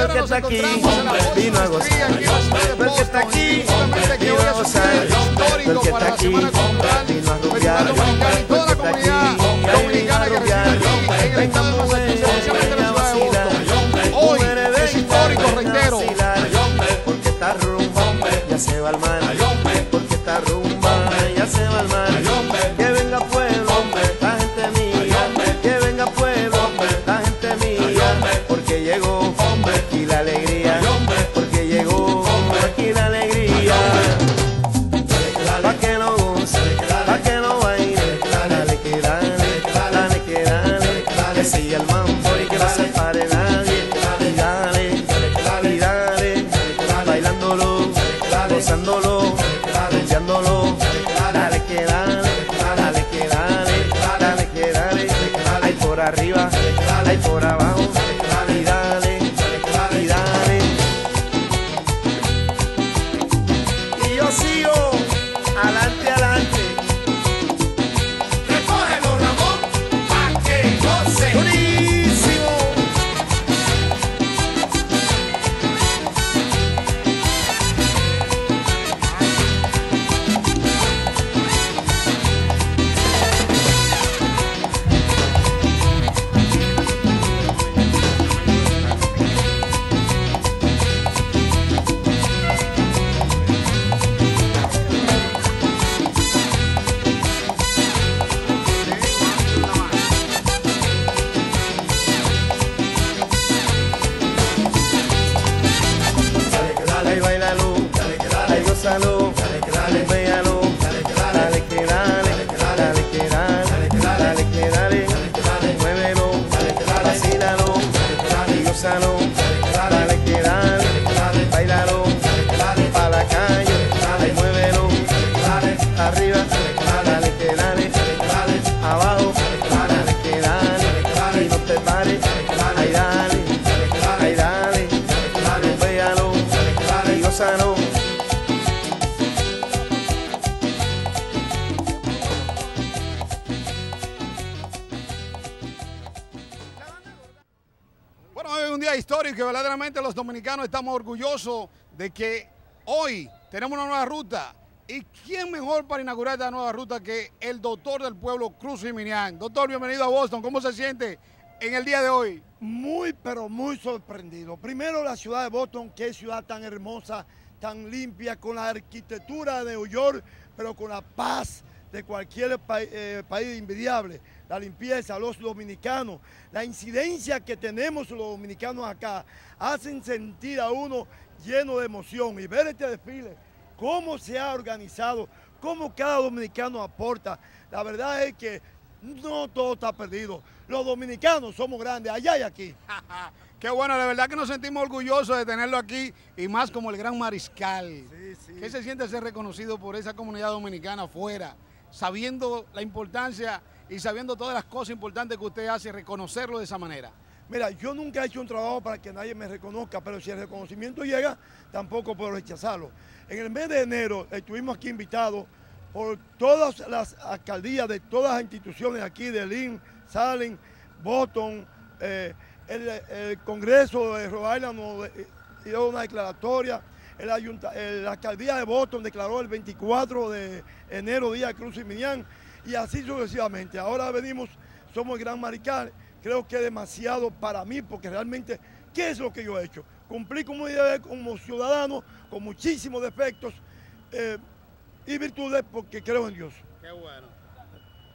el que está aquí vino a gozar. El que está aquí vino a gozar. El que está aquí vino a rumbear. Todo el que está aquí vino a rumbear. Venga mujeres, vacilar. Hoy es histórico, reitero. Porque esta rumba ya se va al mar. Y gózalo, los dominicanos estamos orgullosos de que hoy tenemos una nueva ruta. ¿Y quién mejor para inaugurar esta nueva ruta que el doctor del pueblo Cruz Minian? Doctor, bienvenido a Boston. ¿Cómo se siente en el día de hoy? Muy, pero muy sorprendido. Primero la ciudad de Boston, es ciudad tan hermosa, tan limpia, con la arquitectura de New York, pero con la paz de cualquier eh, país envidiable. La limpieza, los dominicanos, la incidencia que tenemos los dominicanos acá, hacen sentir a uno lleno de emoción. Y ver este desfile, cómo se ha organizado, cómo cada dominicano aporta. La verdad es que no todo está perdido. Los dominicanos somos grandes, allá y aquí. Qué bueno, de verdad que nos sentimos orgullosos de tenerlo aquí y más como el gran mariscal. Sí, sí. ¿Qué se siente ser reconocido por esa comunidad dominicana afuera? Sabiendo la importancia y sabiendo todas las cosas importantes que usted hace, reconocerlo de esa manera. Mira, yo nunca he hecho un trabajo para que nadie me reconozca, pero si el reconocimiento llega, tampoco puedo rechazarlo. En el mes de enero estuvimos aquí invitados por todas las alcaldías de todas las instituciones aquí de Lynn, Salem, Boston, eh, el, Congreso de Rhode Island nos eh, dio una declaratoria, el la alcaldía de Boston declaró el 24 de enero Día de Cruz y Minian, y así sucesivamente. Ahora venimos, somos el Gran Marical, creo que es demasiado para mí, porque realmente, ¿qué es lo que yo he hecho? Cumplí como, mi deber como ciudadano, con muchísimos defectos eh, y virtudes, porque creo en Dios. Qué bueno.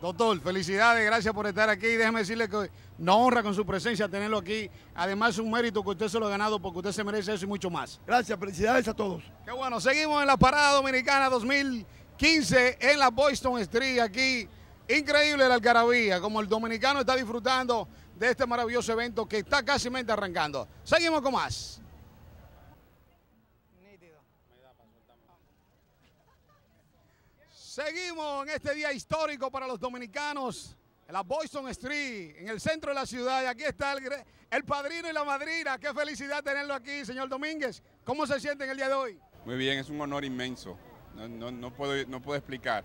Doctor, felicidades, gracias por estar aquí. Déjeme decirle que nos honra con su presencia tenerlo aquí. Además, es un mérito que usted se lo ha ganado porque usted se merece eso y mucho más. Gracias, felicidades a todos. Qué bueno, seguimos en la Parada Dominicana 2015 en la Boston Street, aquí. Increíble la algarabía, como el dominicano está disfrutando de este maravilloso evento que está casi arrancando. Seguimos con más. Seguimos en este día histórico para los dominicanos en la Boston Street, en el centro de la ciudad. Y aquí está el, el padrino y la madrina. Qué felicidad tenerlo aquí, señor Domínguez. ¿Cómo se siente en el día de hoy? Muy bien, es un honor inmenso. No, no- no puedo, no puedo explicar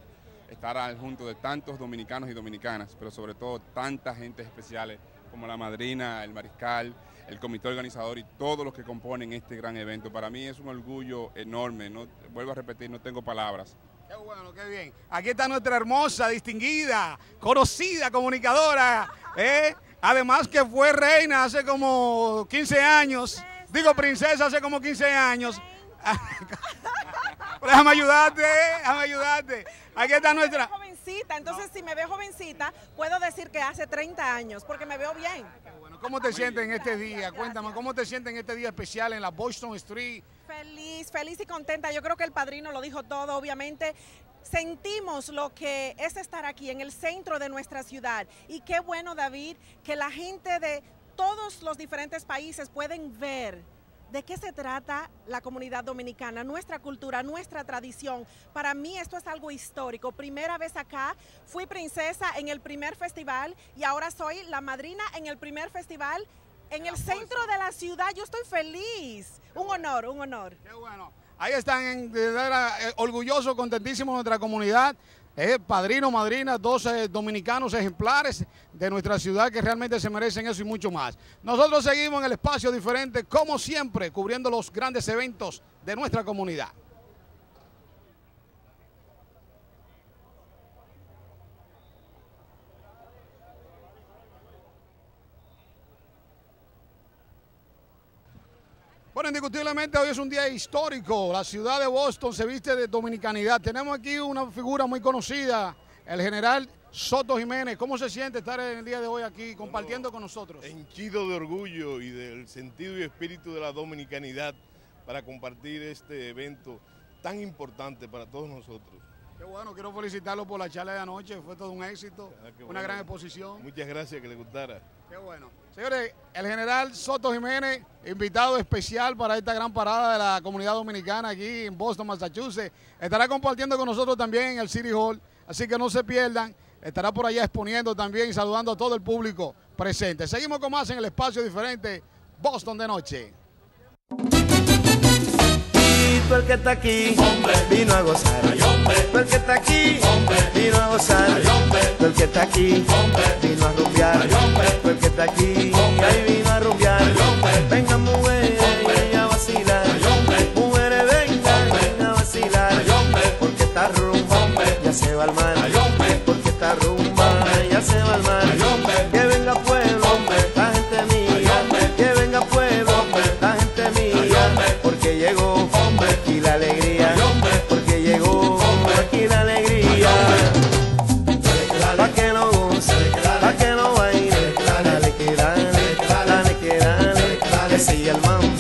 estar al junto de tantos dominicanos y dominicanas, pero sobre todo tanta gente especiales como la madrina, el mariscal, el comité organizador y todos los que componen este gran evento. Para mí es un orgullo enorme, no, vuelvo a repetir, no tengo palabras. Qué bueno, qué bien. Aquí está nuestra hermosa, distinguida, conocida comunicadora. ¿eh? Además que fue reina hace como 15 años. Digo princesa hace como 15 años. Déjame ayudarte, déjame ayudarte. Aquí está nuestra... Jovencita, entonces si me veo jovencita, puedo decir que hace 30 años, porque me veo bien. ¿Cómo te sientes en este día? Cuéntame, ¿cómo te sientes en este día especial en la Boston Street? Feliz, feliz y contenta. Yo creo que el padrino lo dijo todo, obviamente. Sentimos lo que es estar aquí en el centro de nuestra ciudad. Y qué bueno, David, que la gente de todos los diferentes países pueden ver ¿De qué se trata la comunidad dominicana, nuestra cultura, nuestra tradición? Para mí esto es algo histórico. Primera vez acá, fui princesa en el primer festival y ahora soy la madrina en el primer festival en el centro de la ciudad. Yo estoy feliz. Un honor, un honor. Qué bueno. Ahí están, eh, orgullosos, contentísimos de nuestra comunidad eh, padrino, madrina, 12 dominicanos ejemplares de nuestra ciudad que realmente se merecen eso y mucho más. Nosotros seguimos en el espacio diferente, como siempre, cubriendo los grandes eventos de nuestra comunidad. Bueno, indiscutiblemente hoy es un día histórico. La ciudad de Boston se viste de dominicanidad. Tenemos aquí una figura muy conocida, el general Soto Jiménez. ¿Cómo se siente estar en el día de hoy aquí compartiendo con nosotros? Henchido de orgullo y del sentido y espíritu de la dominicanidad para compartir este evento tan importante para todos nosotros. Qué bueno, quiero felicitarlo por la charla de anoche, fue todo un éxito, ah, una gran exposición. Muchas gracias, que le gustara. Qué bueno. Señores, el general Soto Jiménez, invitado especial para esta gran parada de la comunidad dominicana aquí en Boston, Massachusetts, estará compartiendo con nosotros también en el City Hall, así que no se pierdan, estará por allá exponiendo también y saludando a todo el público presente. Seguimos con más en el espacio diferente, Boston de noche el que está aquí, vino a gozar. el que está aquí, vino a gozar. el que está aquí, vino a rumbear. el que está aquí, vino a rumbear. Vengan mujeres a vacilar. Mujeres a vacilar. Porque está rumba, ya se va al mar. Porque que siga el mambo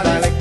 la.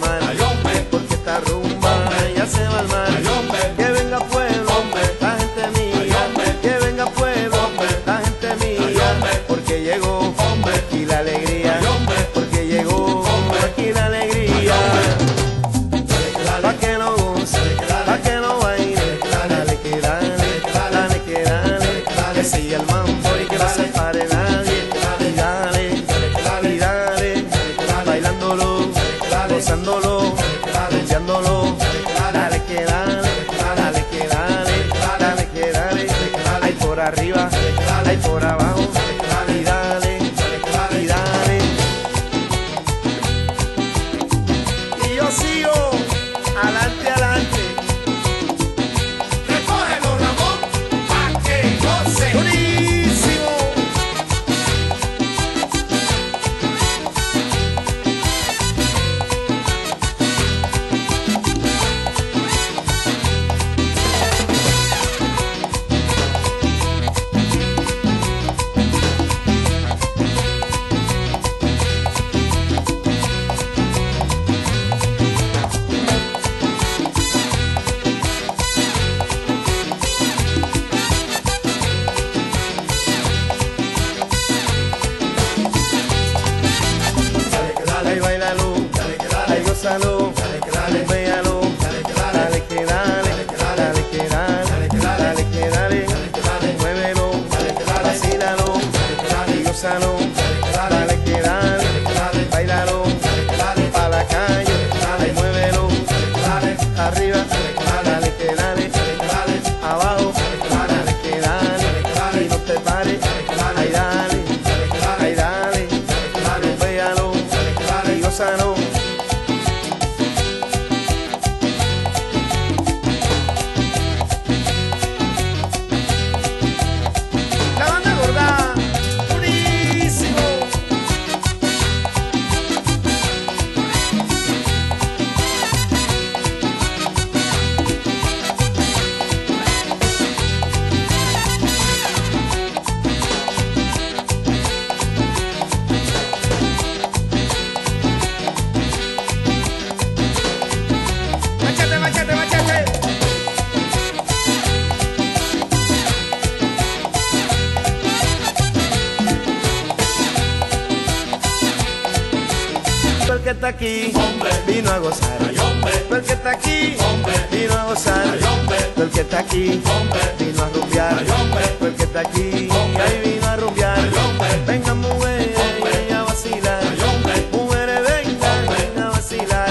man. que está aquí, vino a gozar. Ay, el que está aquí, vino a gozar. Ay, el que está aquí, vino a el que está aquí, ahí vino a rumbear. Venga mujer, a vacilar. Ay, hombre, mujeres a vacilar.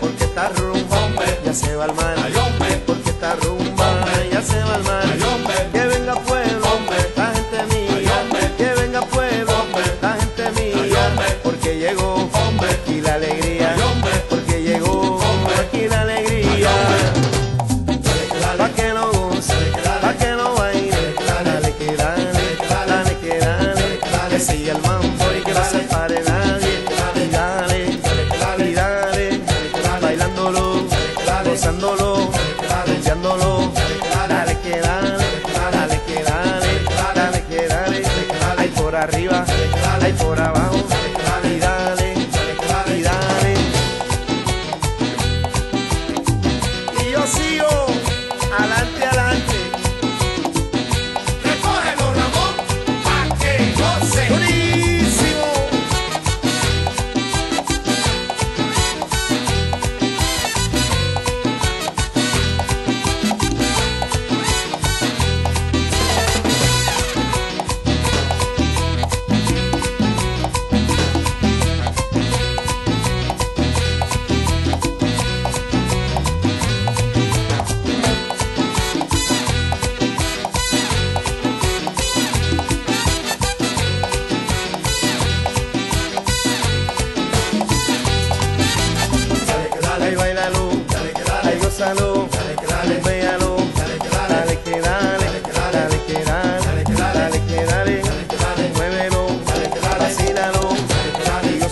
Porque está rumba, ya se va al mar. Porque está rumba, ya se va al mar. Ay, por ahora.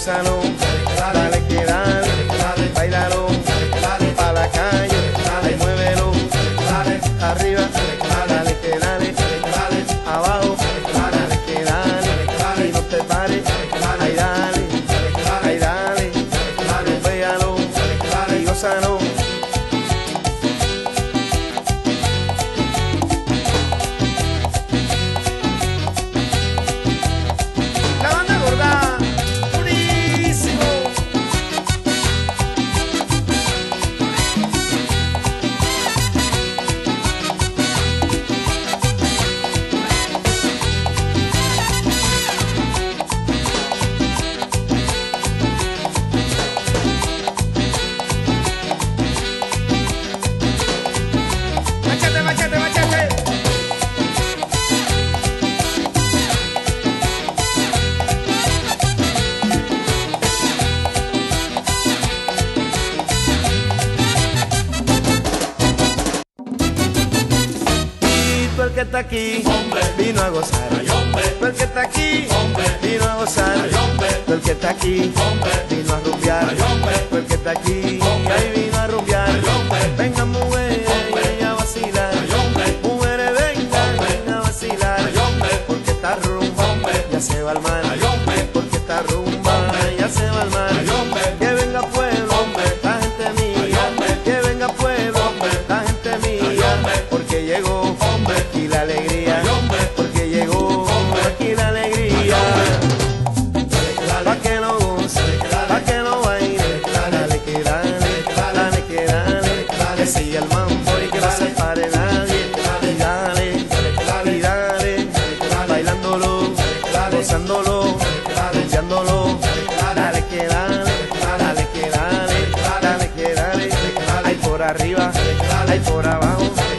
I know Golpeándolo, golpeándolo, dale que dale, dale que dale, dale que dale, ahí por arriba, ahí por abajo.